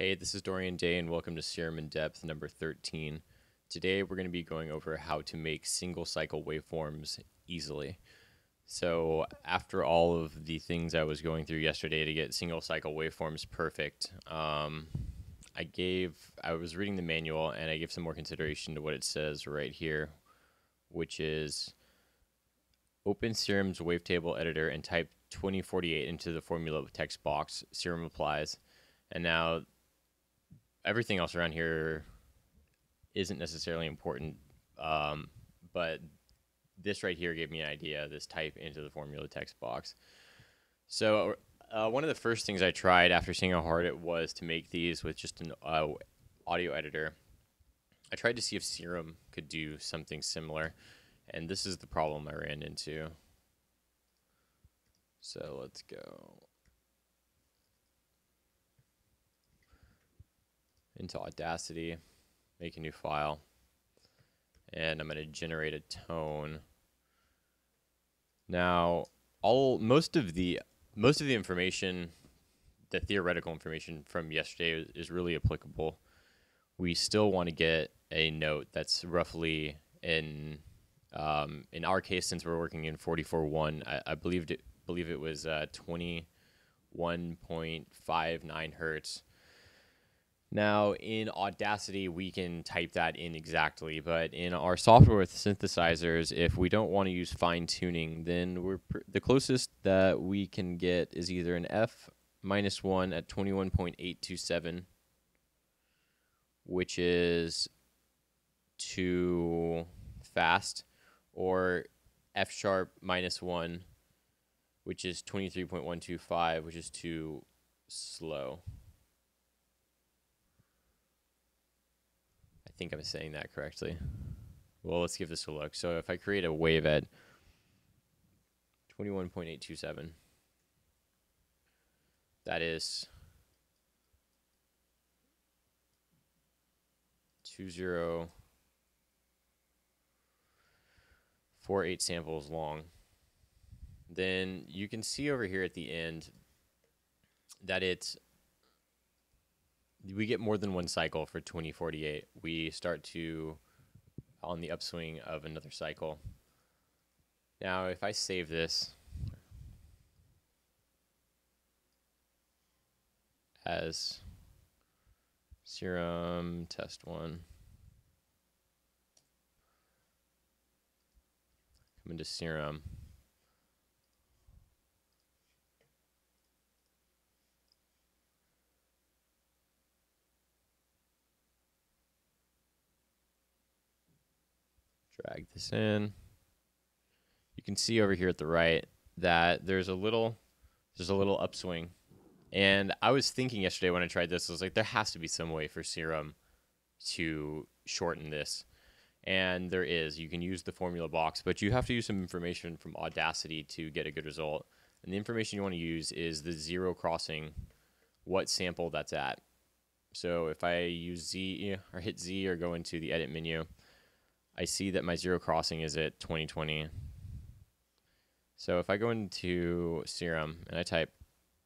Hey, this is Dorian Day, and welcome to Serum in Depth number 13. Today, we're going to be going over how to make single cycle waveforms easily. So, after all of the things I was going through yesterday to get single cycle waveforms perfect, um, I gave, I was reading the manual and I gave some more consideration to what it says right here, which is open Serum's wavetable editor and type 2048 into the formula text box. Serum applies. And now everything else around here isn't necessarily important, um, but this right here gave me an idea. This type into the formula text box. So uh, one of the first things I tried after seeing how hard it was to make these with just an uh, audio editor, I tried to see if Serum could do something similar, and this is the problem I ran into. So let's go. Into Audacity, make a new file, and I'm going to generate a tone. Now, all most of the most of the information, the theoretical information from yesterday is really applicable. We still want to get a note that's roughly in um, in our case, since we're working in 44.1, I, I believed it believe it was uh, 21.59 hertz now, in Audacity, we can type that in exactly, but in our software with synthesizers, if we don't want to use fine tuning, then we're the closest that we can get is either an F minus 1 at 21.827, which is too fast, or F sharp minus 1, which is 23.125, which is too slow. Think I'm saying that correctly. Well, let's give this a look. So if I create a wave at 21.827, that is 2048 samples long. Then you can see over here at the end that it's we get more than one cycle for 2048. We start to on the upswing of another cycle. Now, if I save this as serum test one, come into serum. Drag this in. You can see over here at the right that there's a little there's a little upswing. And I was thinking yesterday when I tried this, I was like, there has to be some way for Serum to shorten this. And there is. You can use the formula box, but you have to use some information from Audacity to get a good result. And the information you want to use is the zero crossing, what sample that's at. So if I use Z or hit Z or go into the edit menu, I see that my zero crossing is at 2020. So if I go into Serum and I type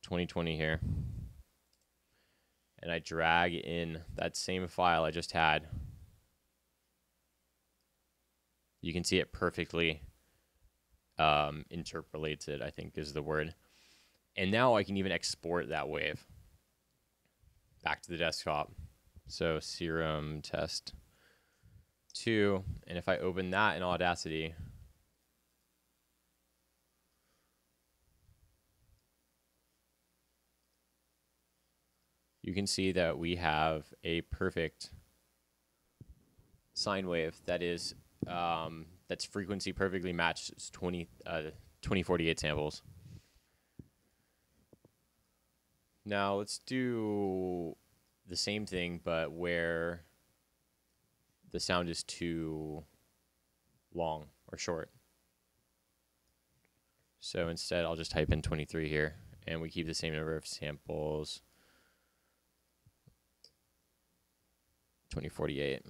2020 here, and I drag in that same file I just had, you can see it perfectly um, interpolates it, I think is the word. And now I can even export that wave back to the desktop. So serum test two, and if I open that in Audacity, you can see that we have a perfect sine wave that is um, that's frequency perfectly matched 20 uh, 2048 samples. Now let's do the same thing, but where the sound is too long or short. So instead, I'll just type in 23 here, and we keep the same number of samples. 2048.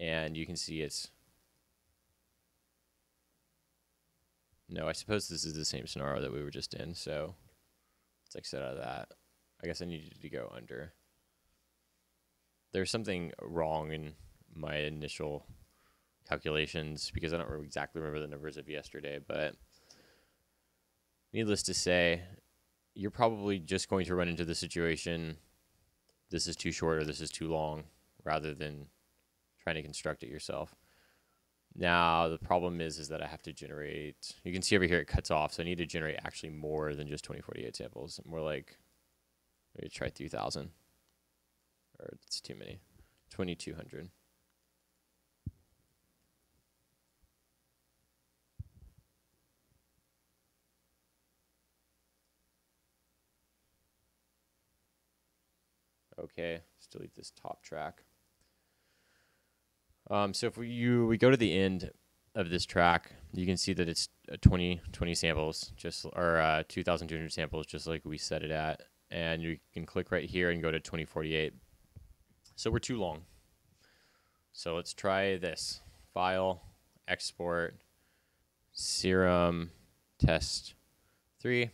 And you can see it's... No, I suppose this is the same scenario that we were just in, so let's exit out of that. I guess I needed to go under. There's something wrong in my initial calculations because I don't exactly remember the numbers of yesterday, but needless to say, you're probably just going to run into the situation this is too short or this is too long rather than trying to construct it yourself. Now the problem is is that I have to generate. You can see over here it cuts off, so I need to generate actually more than just 2048 samples. More like maybe try 3,000, or it's too many. 2,200. Okay, let's delete this top track. Um, so if we, you, we go to the end of this track, you can see that it's uh, 20, 20 samples, just or uh, 2,200 samples, just like we set it at. And you can click right here and go to 2048. So we're too long. So let's try this. File, export, serum, test 3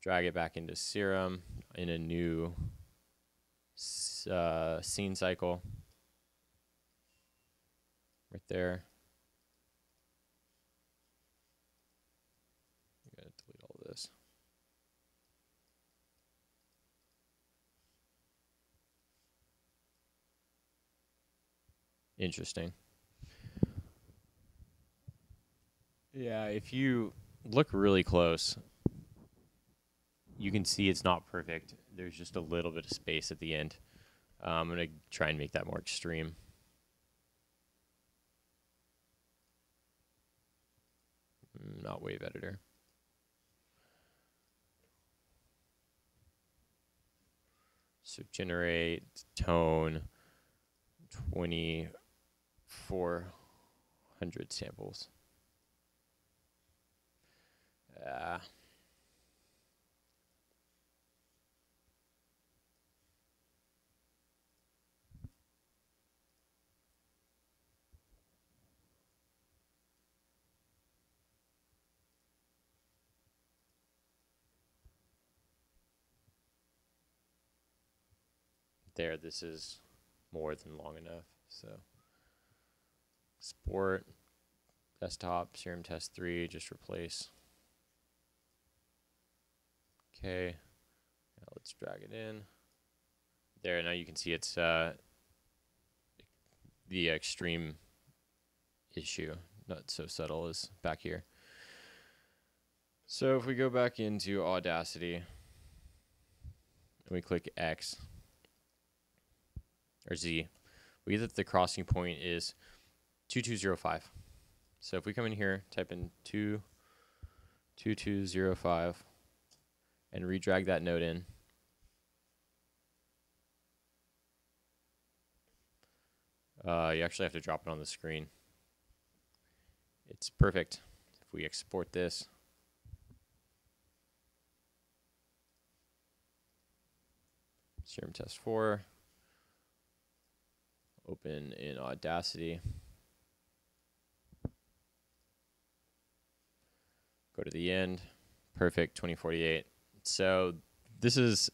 drag it back into serum in a new uh, scene cycle right there. I gotta delete all this. Interesting. Yeah, if you look really close, you can see it's not perfect. There's just a little bit of space at the end. Uh, I'm going to try and make that more extreme. Mm, not wave editor. So generate tone 2400 samples. Uh, there, this is more than long enough. So sport, desktop, serum test three, just replace. Okay, now let's drag it in. There, now you can see it's uh, the extreme issue, not so subtle as back here. So if we go back into Audacity and we click X, or Z, we get that the crossing point is 2205. So if we come in here, type in 2, 2205, and redrag that node in, uh, you actually have to drop it on the screen. It's perfect. If we export this, serum test 4, open in Audacity. Go to the end. Perfect, 2048. So this is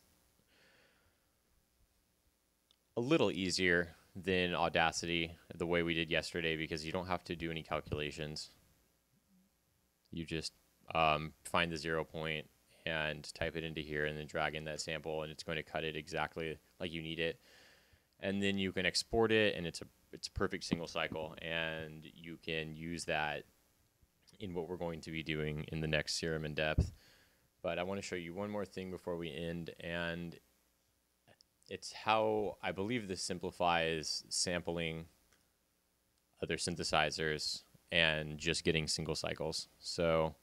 a little easier than Audacity the way we did yesterday because you don't have to do any calculations. You just um, find the zero point and type it into here and then drag in that sample and it's going to cut it exactly like you need it and then you can export it and it's a it's a perfect single cycle and you can use that in what we're going to be doing in the next serum in depth. But i want to show you one more thing before we end and it's how i believe this simplifies sampling other synthesizers and just getting single cycles. So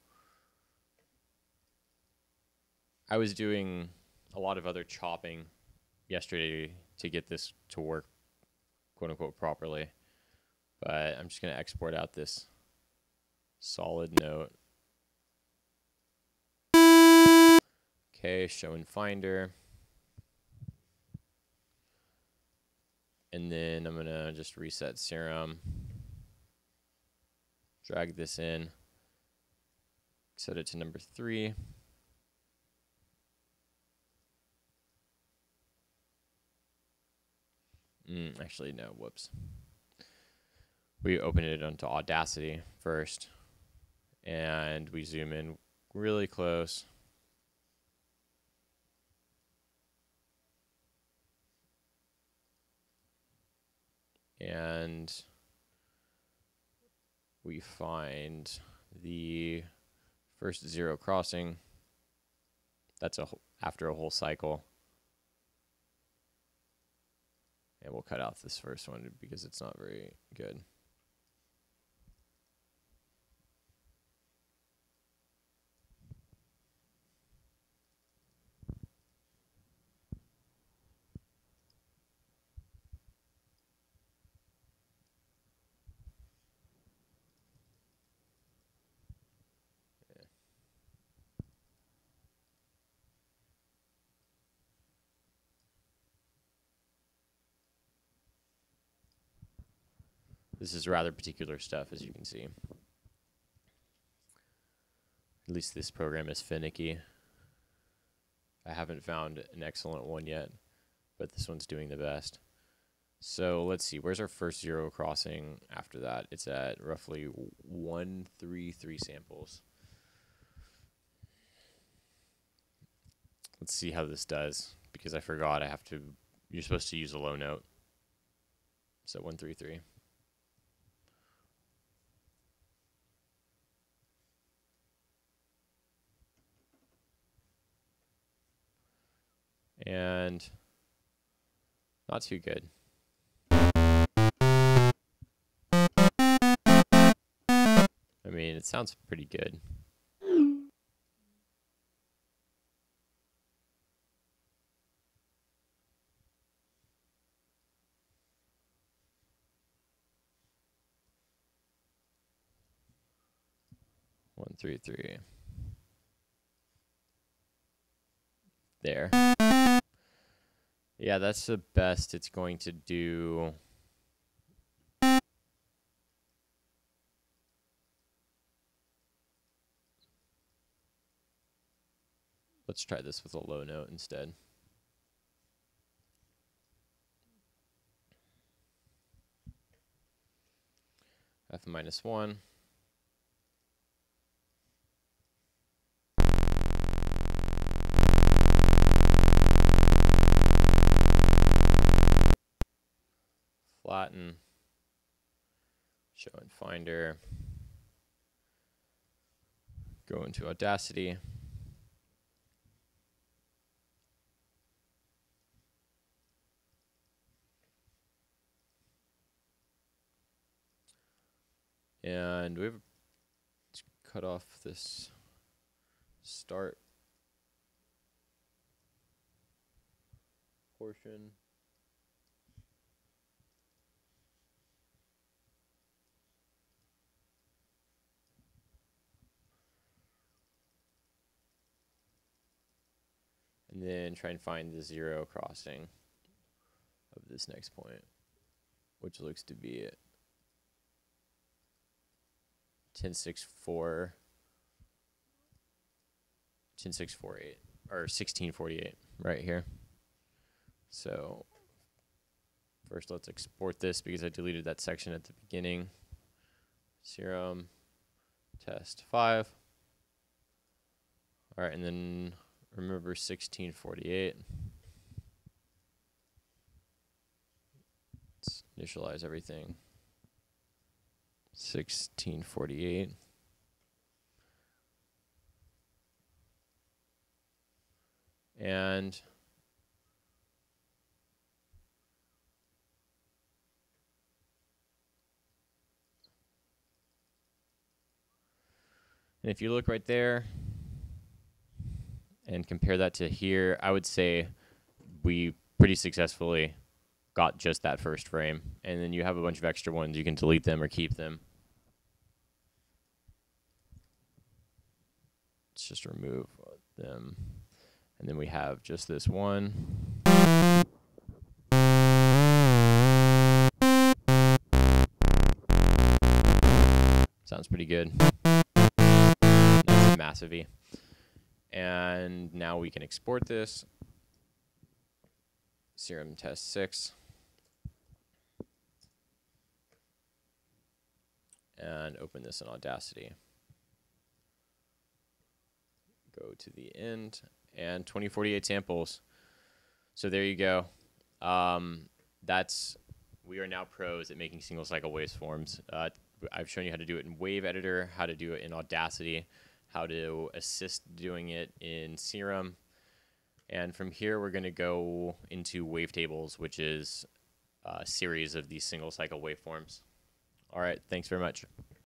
i was doing a lot of other chopping yesterday to get this to work quote unquote properly. But I'm just going to export out this solid note. Okay, show in Finder. And then I'm going to just reset serum. Drag this in. Set it to number three. Mm, actually, no, whoops. We opened it onto Audacity first and we zoom in really close. And we find the first zero crossing. That's a after a whole cycle. And we'll cut out this first one because it's not very good. This is rather particular stuff, as you can see. At least this program is finicky. I haven't found an excellent one yet, but this one's doing the best. So let's see, where's our first zero crossing after that? It's at roughly 133 samples. Let's see how this does, because I forgot I have to, you're supposed to use a low note. So 133. And not too good. I mean, it sounds pretty good. One, three, three. There. Yeah, that's the best it's going to do. Let's try this with a low note instead. F minus 1. Flatten, show in Finder, go into Audacity. And we have cut off this start portion. And then try and find the zero crossing of this next point, which looks to be it. 1064 10648 or 1648 right here. So first let's export this because I deleted that section at the beginning. Serum test 5. All right, and then remember 1648. Let's initialize everything. 1648. And And if you look right there, and compare that to here, I would say we pretty successfully got just that first frame. And then you have a bunch of extra ones. You can delete them or keep them. Let's just remove them. And then we have just this one. Sounds pretty good. That's massive E. And now we can export this. Serum test six. And open this in Audacity. Go to the end and 2048 samples. So there you go. Um, that's we are now pros at making single cycle waveforms. Uh, I've shown you how to do it in Wave Editor, how to do it in Audacity how to assist doing it in Serum. And from here, we're going to go into wavetables, which is a series of these single cycle waveforms. All right, thanks very much.